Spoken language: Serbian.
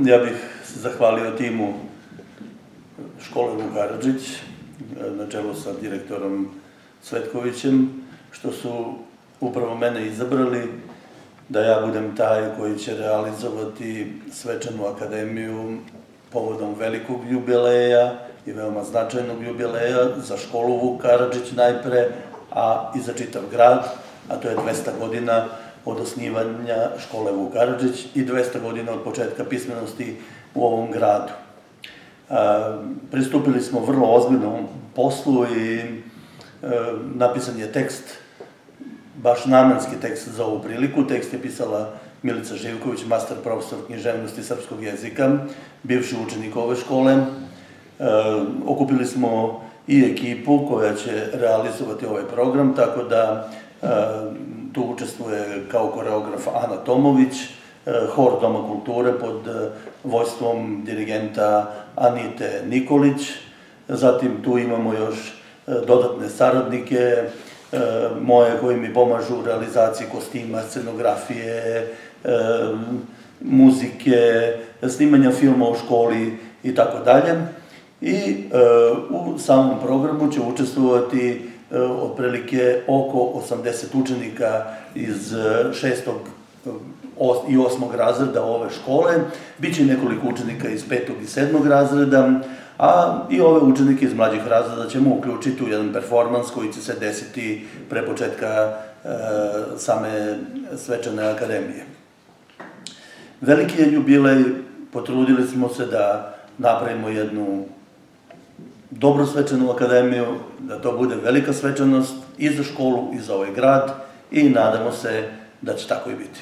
Ja bih se zahvalio timu škole Vukaradžić, na čelu sa direktorom Svetkovićem, što su upravo mene izabrali da ja budem taj koji će realizovati svečanu akademiju povodom velikog jubileja i veoma značajnog jubileja za školu Vuk Karadžić najpre, a i za čitav grad, a to je 200 godina od osnivanja škole Vuk Karadžić i 200 godina od početka pismenosti u ovom gradu. Pristupili smo vrlo ozbiljnom poslu i e, napisan je tekst, baš namenski tekst za ovu priliku. Tekst je pisala Milica Živković, master profesor književnosti srpskog jezika, bivši učenik ove škole. E, okupili smo i ekipu koja će realizovati ovaj program, tako da e, tu učestvuje kao koreograf Ana Tomović, hor Doma kulture pod vojstvom dirigenta Anite Nikolić, zatim tu imamo još e, dodatne saradnike, e, moje koji mi pomažu u realizaciji kostima, scenografije, e, muzike, snimanja filma u školi i tako dalje. I u samom programu će učestvovati otprilike oko 80 učenika iz šestog i osmog razreda ove škole, bit će nekoliko učenika iz petog i sedmog razreda, a i ove učenike iz mlađih razreda ćemo uključiti u jedan performans koji će se desiti pre početka e, same svečane akademije. Veliki je jubilej, potrudili smo se da napravimo jednu dobro svečanu akademiju, da to bude velika svečanost i za školu i za ovaj grad i nadamo se da će tako i biti.